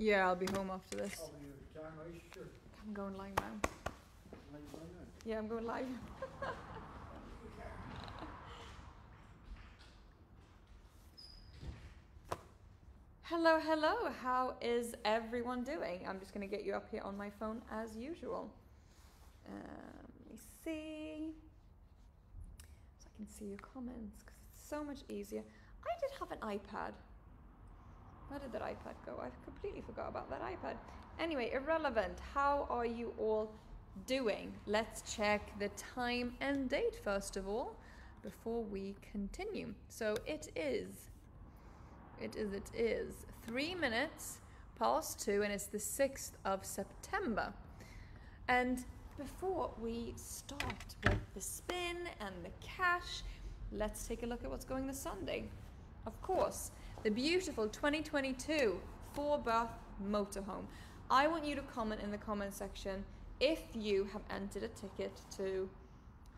Yeah, I'll be home after this. Oh, you camera, sure. I'm going live now. Like, why not? Yeah, I'm going live. hello, hello. How is everyone doing? I'm just going to get you up here on my phone as usual. Um, let me see. So I can see your comments because it's so much easier. I did have an iPad. Where did that iPad go? I completely forgot about that iPad. Anyway, irrelevant. How are you all doing? Let's check the time and date first of all before we continue. So it is, it is, it is three minutes past two, and it's the 6th of September. And before we start with the spin and the cash, let's take a look at what's going this Sunday. Of course, the beautiful 2022 four berth motorhome. I want you to comment in the comment section if you have entered a ticket to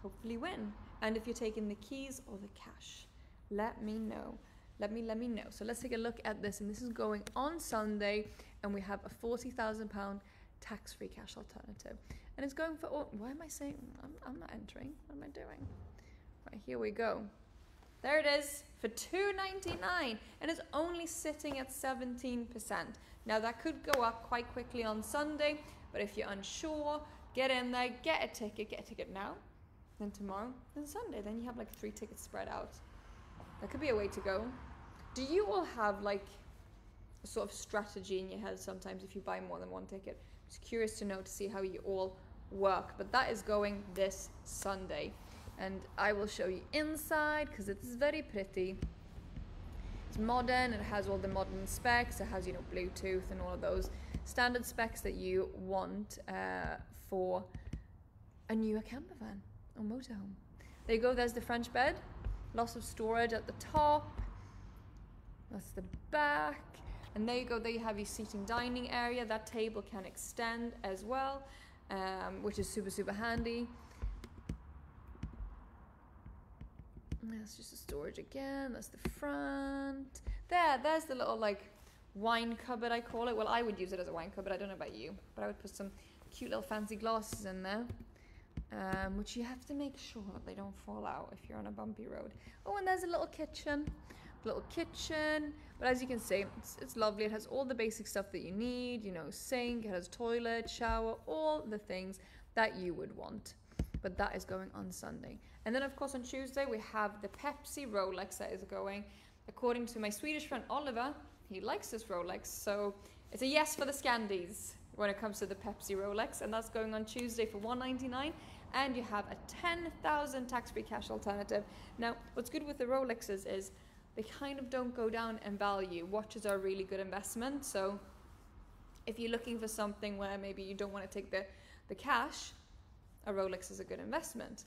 hopefully win and if you're taking the keys or the cash. Let me know. Let me let me know. So let's take a look at this and this is going on Sunday and we have a 40,000 pound tax-free cash alternative. And it's going for all, why am I saying I'm, I'm not entering? What am I doing? Right, here we go. There it is for 2.99 and it's only sitting at 17%. Now that could go up quite quickly on Sunday, but if you're unsure, get in there, get a ticket, get a ticket now, then tomorrow, then Sunday. Then you have like three tickets spread out. That could be a way to go. Do you all have like a sort of strategy in your head sometimes if you buy more than one ticket? Just curious to know to see how you all work. But that is going this Sunday and I will show you inside because it's very pretty. It's modern, it has all the modern specs, it has, you know, Bluetooth and all of those standard specs that you want uh, for a newer camper van or motorhome. There you go, there's the French bed, lots of storage at the top, that's the back, and there you go, there you have your seating dining area. That table can extend as well, um, which is super, super handy. That's just the storage again. That's the front. There, there's the little like wine cupboard I call it. Well, I would use it as a wine cupboard. I don't know about you, but I would put some cute little fancy glasses in there. Um, which you have to make sure that they don't fall out if you're on a bumpy road. Oh, and there's a little kitchen, little kitchen. But as you can see, it's, it's lovely. It has all the basic stuff that you need. You know, sink. It has toilet, shower, all the things that you would want but that is going on Sunday. And then, of course, on Tuesday, we have the Pepsi Rolex that is going. According to my Swedish friend Oliver, he likes this Rolex, so it's a yes for the Scandies when it comes to the Pepsi Rolex, and that's going on Tuesday for 199 and you have a 10,000 tax-free cash alternative. Now, what's good with the Rolexes is they kind of don't go down in value. Watches are a really good investment, so if you're looking for something where maybe you don't want to take the, the cash, a Rolex is a good investment.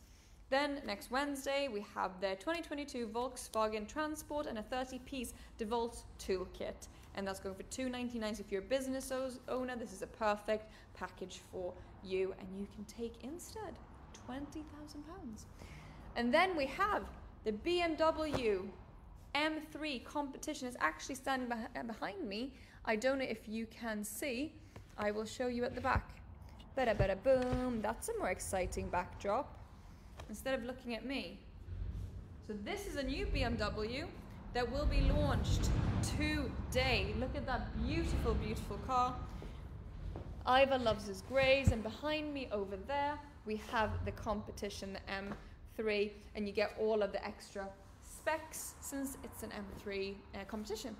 Then next Wednesday, we have the 2022 Volkswagen Transport and a 30 piece DeWalt toolkit. And that's going for $2.99. If you're a business owner, this is a perfect package for you. And you can take instead £20,000. And then we have the BMW M3 competition is actually standing behind me. I don't know if you can see. I will show you at the back. Bada bada boom. That's a more exciting backdrop. Instead of looking at me. So this is a new BMW that will be launched today. Look at that beautiful, beautiful car. Ivor loves his greys, and behind me over there we have the competition, the M3, and you get all of the extra specs since it's an M3 uh, competition.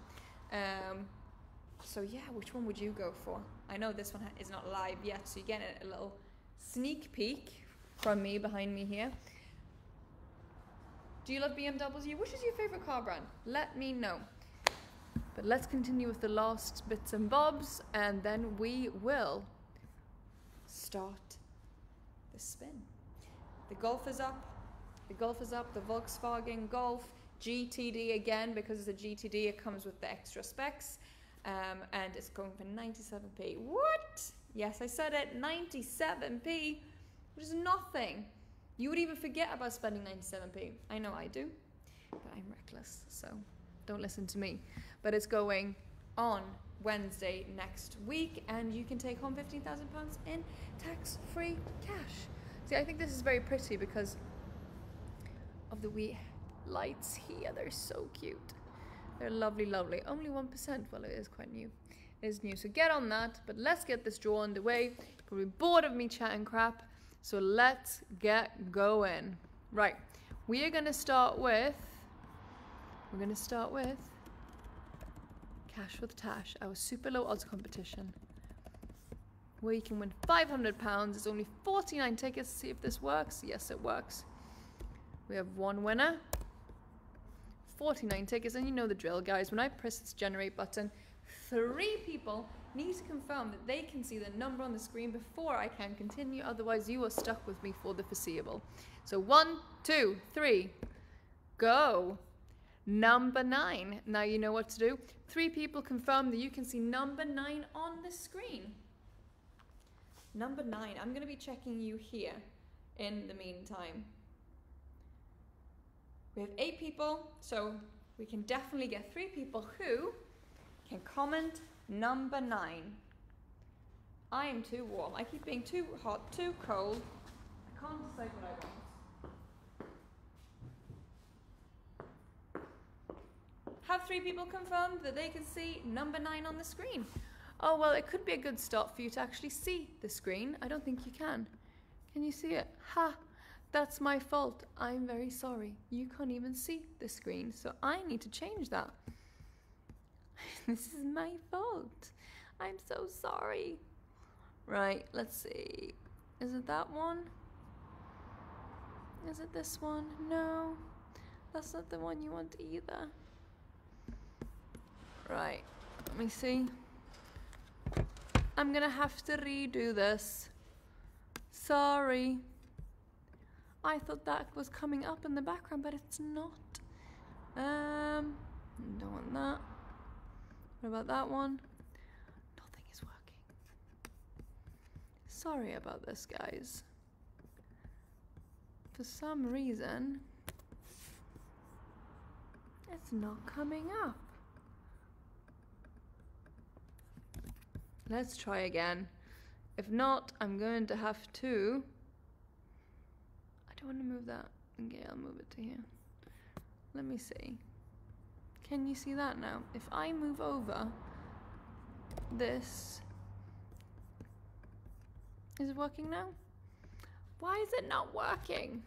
Um, so yeah, which one would you go for? I know this one is not live yet, so you get a little sneak peek from me behind me here. Do you love BMW? Which is your favorite car brand? Let me know. But let's continue with the last bits and bobs, and then we will start the spin. The Golf is up. The Golf is up. The Volkswagen Golf GTD again because it's a GTD. It comes with the extra specs um, and it's going for 97p. What? Yes, I said it, 97p, which is nothing. You would even forget about spending 97p. I know I do, but I'm reckless, so don't listen to me. But it's going on Wednesday next week, and you can take home £15,000 in tax free cash. See, I think this is very pretty because of the wee lights here. They're so cute. They're lovely, lovely. Only 1%. Well, it is quite new. It is new. So get on that. But let's get this draw underway. You're probably bored of me chatting crap. So let's get going. Right. We are going to start with. We're going to start with Cash with Tash, our super low odds competition. Where you can win £500. It's only 49 tickets. See if this works. Yes, it works. We have one winner. 49 tickets, and you know the drill, guys. When I press this generate button, three people need to confirm that they can see the number on the screen before I can continue. Otherwise, you are stuck with me for the foreseeable. So one, two, three, go. Number nine. Now you know what to do. Three people confirm that you can see number nine on the screen. Number nine. I'm going to be checking you here in the meantime. We have eight people, so we can definitely get three people who can comment number nine. I am too warm. I keep being too hot, too cold. I can't decide what I want. Have three people confirmed that they can see number nine on the screen? Oh, well, it could be a good start for you to actually see the screen. I don't think you can. Can you see it? Ha! That's my fault. I'm very sorry. You can't even see the screen, so I need to change that. this is my fault. I'm so sorry. Right, let's see. Is it that one? Is it this one? No, that's not the one you want either. Right, let me see. I'm gonna have to redo this. Sorry. I thought that was coming up in the background, but it's not. Um, don't want that. What about that one? Nothing is working. Sorry about this, guys. For some reason, it's not coming up. Let's try again. If not, I'm going to have to don't want to move that. Okay, I'll move it to here. Let me see. Can you see that now? If I move over this, is it working now? Why is it not working?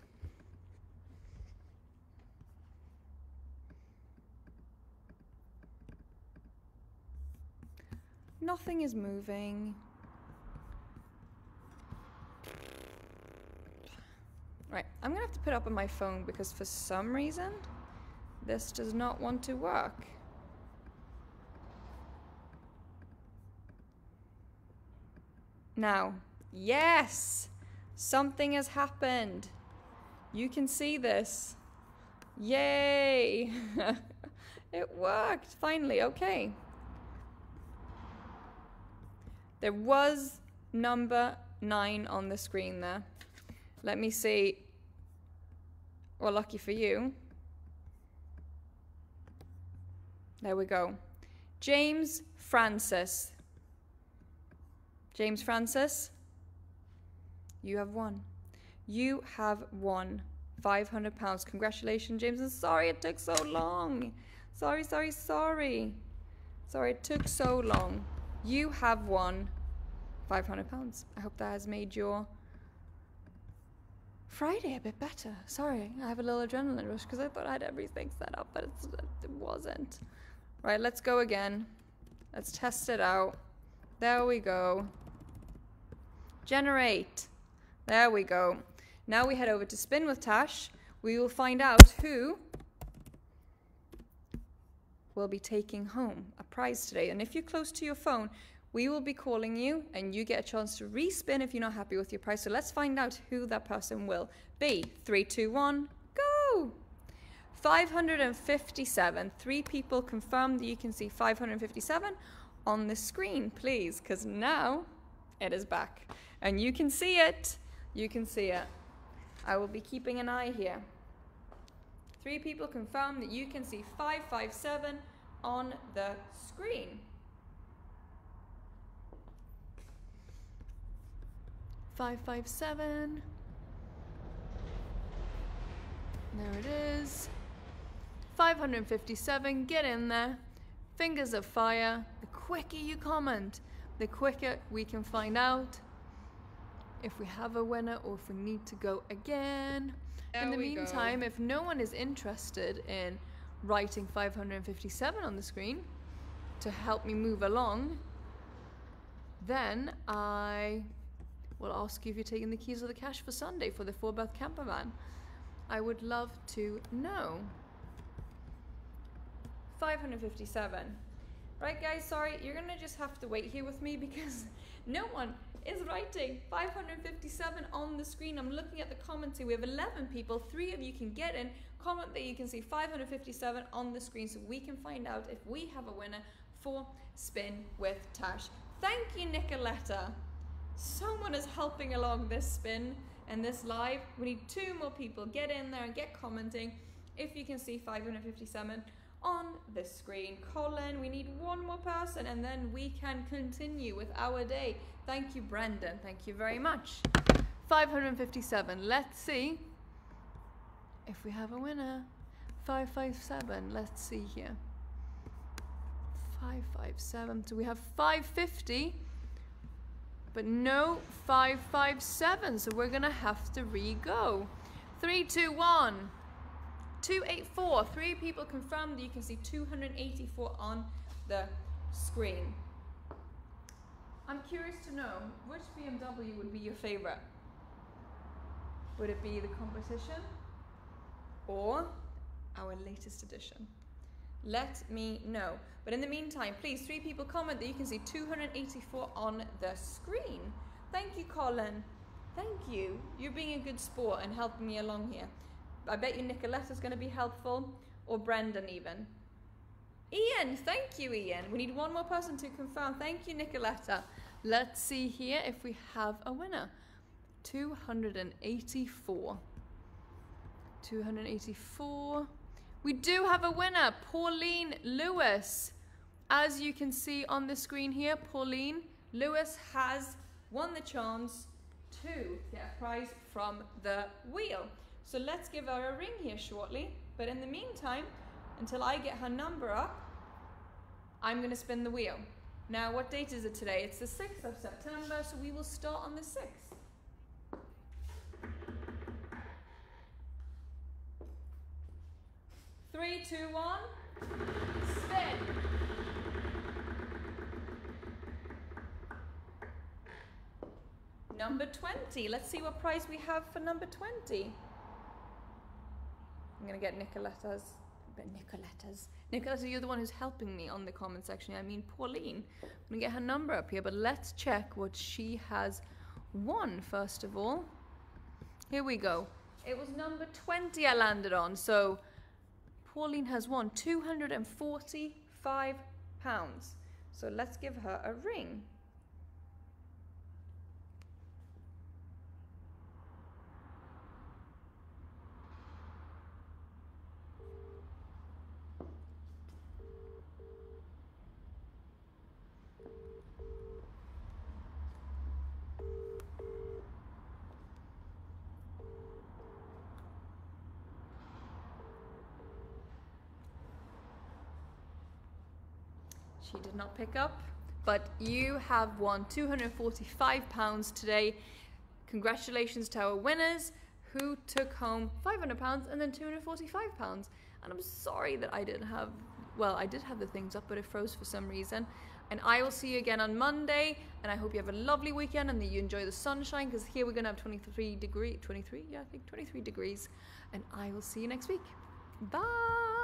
Nothing is moving. Right, I'm gonna have to put up on my phone because for some reason, this does not want to work. Now, yes! Something has happened. You can see this. Yay! it worked, finally, okay. There was number nine on the screen there. Let me see well, lucky for you. There we go. James Francis. James Francis, you have won. You have won £500. Congratulations, James. And sorry it took so long. Sorry, sorry, sorry. Sorry it took so long. You have won £500. I hope that has made your Friday a bit better. Sorry, I have a little adrenaline rush because I thought I had everything set up, but it wasn't. Right, let's go again. Let's test it out. There we go. Generate. There we go. Now we head over to Spin with Tash. We will find out who will be taking home a prize today. And if you're close to your phone, we will be calling you and you get a chance to respin if you're not happy with your price. So let's find out who that person will be. Three, two, one, go! 557. Three people confirmed that you can see 557 on the screen, please, because now it is back. And you can see it. You can see it. I will be keeping an eye here. Three people confirmed that you can see 557 on the screen. 557. There it is. 557. Get in there. Fingers of fire. The quicker you comment, the quicker we can find out if we have a winner or if we need to go again. in the There we go. meantime, if no one is interested in writing 557 on the screen to help me move along, then I will ask you if you're taking the keys or the cash for Sunday for the four berth camper van. I would love to know. 557. Right, guys, sorry, you're gonna just have to wait here with me because no one is writing 557 on the screen. I'm looking at the comments here. We have 11 people. Three of you can get in, comment that you can see 557 on the screen so we can find out if we have a winner for Spin with Tash. Thank you, Nicoletta. Someone is helping along this spin and this live. We need two more people. Get in there and get commenting if you can see 557 on the screen. Colin, we need one more person and then we can continue with our day. Thank you, Brendan. Thank you very much. 557. Let's see if we have a winner. 557. Let's see here. 557. Do we have 550? But no 557. So we're to have to re go. 321. 284. Three people confirmed that you can see 284 on the screen. I'm curious to know which BMW would be your favorite? Would it be the competition or our latest edition? Let me know. But in the meantime, please, three people comment that you can see 284 on the screen. Thank you, Colin. Thank you. You're being a good sport and helping me along here. I bet you Nicoletta's going to be helpful, or Brendan even. Ian, thank you, Ian. We need one more person to confirm. Thank you, Nicoletta. Let's see here if we have a winner. 284. 284. We do have a winner, Pauline Lewis. As you can see on the screen here, Pauline Lewis has won the chance to get a prize from the wheel. So let's give her a ring here shortly. But in the meantime, until I get her number up, I'm going to spin the wheel. Now, what date is it today? It's the 6th of September, so we will start on the 6th. Three, two, one, spin. Number 20. Let's see what prize we have for number 20. I'm gonna get Nicoletta's. But Nicoletta's. Nicoletta, you're the one who's helping me on the comment section. I mean, Pauline. I'm gonna get her number up here, but let's check what she has won first of all. Here we go. It was number 20 I landed on, so Pauline has won 245 pounds. So let's give her a ring. She did not pick up, but you have won £245 today. Congratulations to our winners who took home £500 and then £245. And I'm sorry that I didn't have, well, I did have the things up, but it froze for some reason. And I will see you again on Monday. And I hope you have a lovely weekend and that you enjoy the sunshine because here we're going to have 23 degree, 23, yeah, I think 23 degrees. And I will see you next week. Bye.